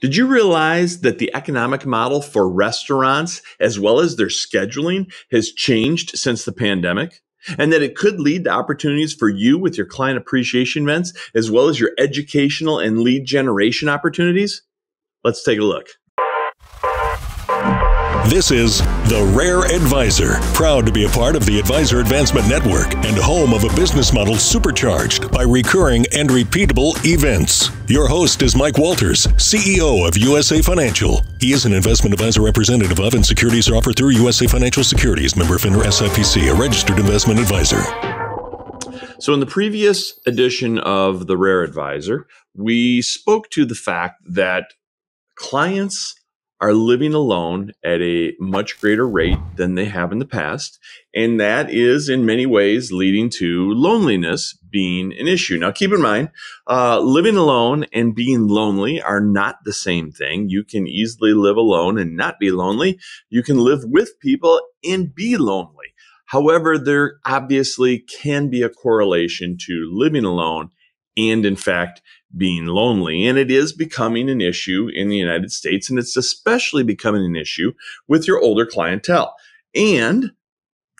Did you realize that the economic model for restaurants, as well as their scheduling, has changed since the pandemic? And that it could lead to opportunities for you with your client appreciation events, as well as your educational and lead generation opportunities? Let's take a look. This is The Rare Advisor, proud to be a part of the Advisor Advancement Network and home of a business model supercharged by recurring and repeatable events. Your host is Mike Walters, CEO of USA Financial. He is an investment advisor representative of and securities are offered through USA Financial Securities, member FINRA SIPC, a registered investment advisor. So, in the previous edition of The Rare Advisor, we spoke to the fact that clients are living alone at a much greater rate than they have in the past. And that is in many ways leading to loneliness being an issue. Now, keep in mind, uh, living alone and being lonely are not the same thing. You can easily live alone and not be lonely. You can live with people and be lonely. However, there obviously can be a correlation to living alone and, in fact, being lonely. And it is becoming an issue in the United States. And it's especially becoming an issue with your older clientele. And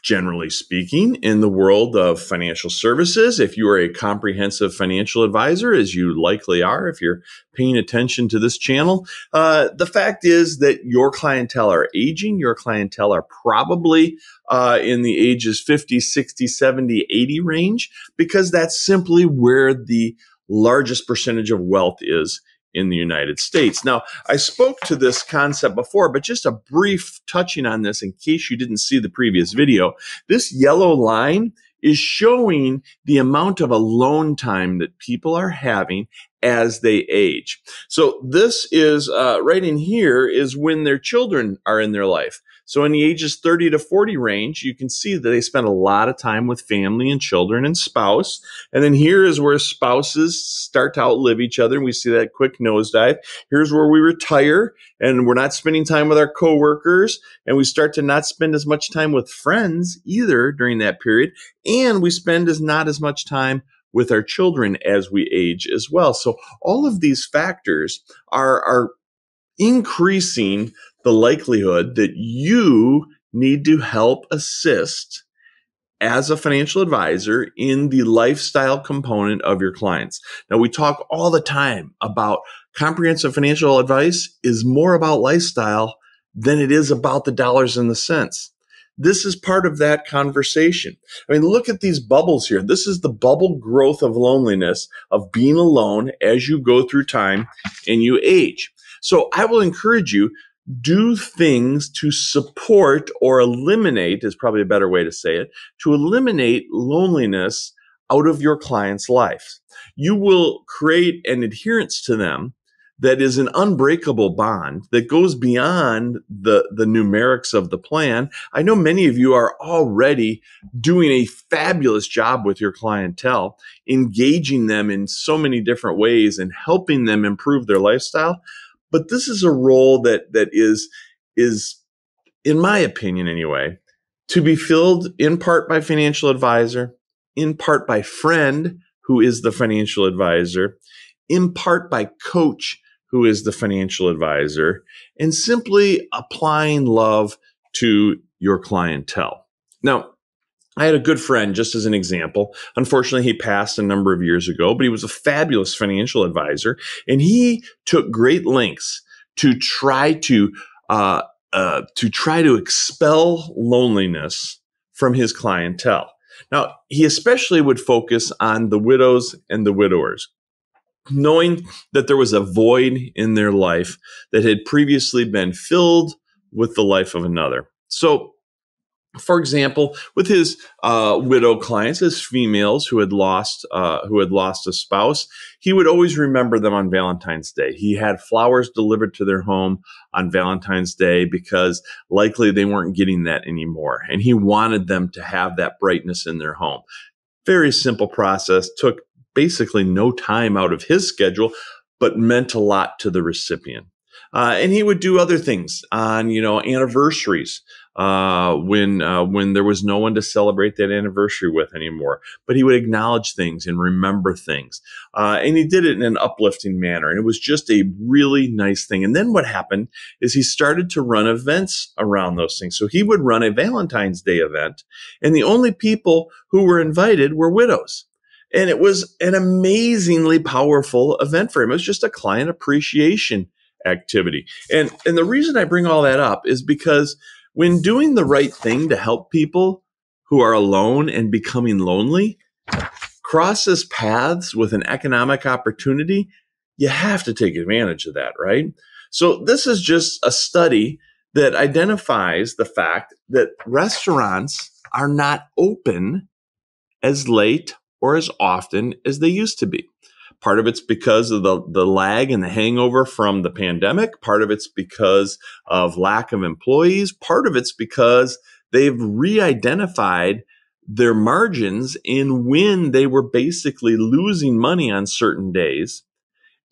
generally speaking, in the world of financial services, if you are a comprehensive financial advisor, as you likely are if you're paying attention to this channel, uh, the fact is that your clientele are aging. Your clientele are probably uh, in the ages 50, 60, 70, 80 range, because that's simply where the largest percentage of wealth is in the United States. Now, I spoke to this concept before, but just a brief touching on this in case you didn't see the previous video. This yellow line is showing the amount of alone time that people are having as they age. So this is uh, right in here is when their children are in their life. So in the ages 30 to 40 range, you can see that they spend a lot of time with family and children and spouse. And then here is where spouses start to outlive each other. And we see that quick nosedive. Here's where we retire and we're not spending time with our coworkers and we start to not spend as much time with friends either during that period. And we spend as not as much time with our children as we age as well. So all of these factors are, are increasing the likelihood that you need to help assist as a financial advisor in the lifestyle component of your clients. Now, we talk all the time about comprehensive financial advice is more about lifestyle than it is about the dollars and the cents. This is part of that conversation. I mean, look at these bubbles here. This is the bubble growth of loneliness, of being alone as you go through time and you age. So I will encourage you do things to support or eliminate is probably a better way to say it to eliminate loneliness out of your client's life. You will create an adherence to them that is an unbreakable bond that goes beyond the, the numerics of the plan. I know many of you are already doing a fabulous job with your clientele, engaging them in so many different ways and helping them improve their lifestyle. But this is a role that that is is, in my opinion anyway, to be filled in part by financial advisor, in part by friend who is the financial advisor, in part by coach who is the financial advisor, and simply applying love to your clientele. Now, I had a good friend, just as an example. Unfortunately, he passed a number of years ago, but he was a fabulous financial advisor, and he took great lengths to try to uh, uh, to try to expel loneliness from his clientele. Now, he especially would focus on the widows and the widowers, knowing that there was a void in their life that had previously been filled with the life of another. So for example, with his uh, widow clients, his females who had lost uh, who had lost a spouse, he would always remember them on Valentine's Day. He had flowers delivered to their home on Valentine's Day because likely they weren't getting that anymore, and he wanted them to have that brightness in their home. Very simple process. Took basically no time out of his schedule, but meant a lot to the recipient. Uh, and he would do other things on, you know, anniversaries uh, when uh, when there was no one to celebrate that anniversary with anymore. But he would acknowledge things and remember things, uh, and he did it in an uplifting manner. And it was just a really nice thing. And then what happened is he started to run events around those things. So he would run a Valentine's Day event, and the only people who were invited were widows. And it was an amazingly powerful event for him. It was just a client appreciation activity. And and the reason I bring all that up is because when doing the right thing to help people who are alone and becoming lonely crosses paths with an economic opportunity, you have to take advantage of that, right? So this is just a study that identifies the fact that restaurants are not open as late or as often as they used to be. Part of it's because of the, the lag and the hangover from the pandemic. Part of it's because of lack of employees. Part of it's because they've re identified their margins in when they were basically losing money on certain days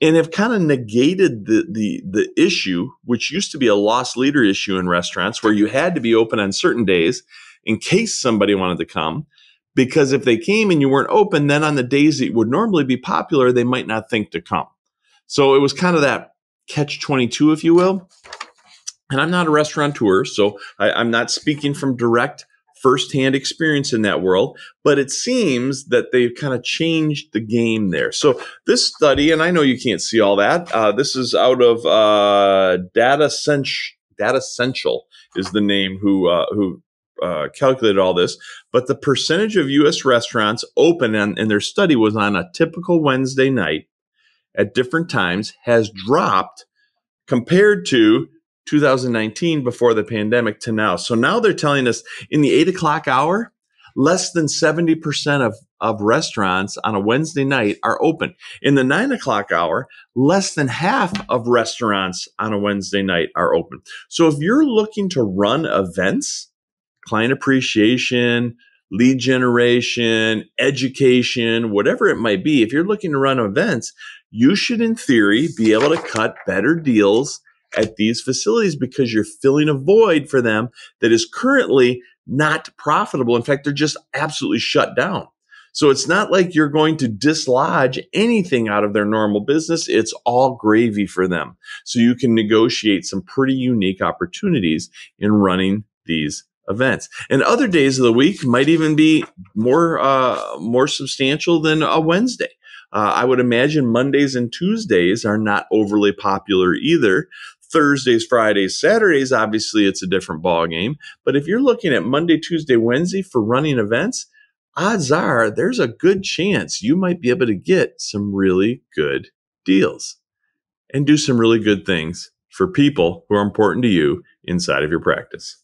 and have kind of negated the, the, the issue, which used to be a lost leader issue in restaurants where you had to be open on certain days in case somebody wanted to come because if they came and you weren't open, then on the days that would normally be popular, they might not think to come. So it was kind of that catch 22, if you will. And I'm not a restaurateur, so I, I'm not speaking from direct firsthand experience in that world, but it seems that they've kind of changed the game there. So this study, and I know you can't see all that. Uh, this is out of uh, Data Datassential is the name who uh, who uh, calculated all this, but the percentage of U.S. restaurants open and, and their study was on a typical Wednesday night at different times has dropped compared to 2019 before the pandemic to now. So now they're telling us in the eight o'clock hour, less than 70% of, of restaurants on a Wednesday night are open. In the nine o'clock hour, less than half of restaurants on a Wednesday night are open. So if you're looking to run events, client appreciation, lead generation, education, whatever it might be, if you're looking to run events, you should, in theory, be able to cut better deals at these facilities because you're filling a void for them that is currently not profitable. In fact, they're just absolutely shut down. So it's not like you're going to dislodge anything out of their normal business. It's all gravy for them. So you can negotiate some pretty unique opportunities in running these events. And other days of the week might even be more uh, more substantial than a Wednesday. Uh, I would imagine Mondays and Tuesdays are not overly popular either. Thursdays, Fridays, Saturdays, obviously it's a different ball game. But if you're looking at Monday, Tuesday, Wednesday for running events, odds are there's a good chance you might be able to get some really good deals and do some really good things for people who are important to you inside of your practice.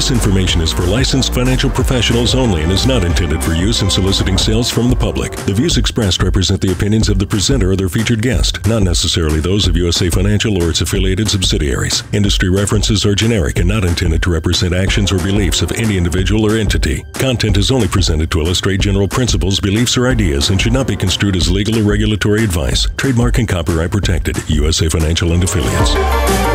This information is for licensed financial professionals only and is not intended for use in soliciting sales from the public. The views expressed represent the opinions of the presenter or their featured guest, not necessarily those of USA Financial or its affiliated subsidiaries. Industry references are generic and not intended to represent actions or beliefs of any individual or entity. Content is only presented to illustrate general principles, beliefs, or ideas and should not be construed as legal or regulatory advice. Trademark and copyright protected. USA Financial and affiliates.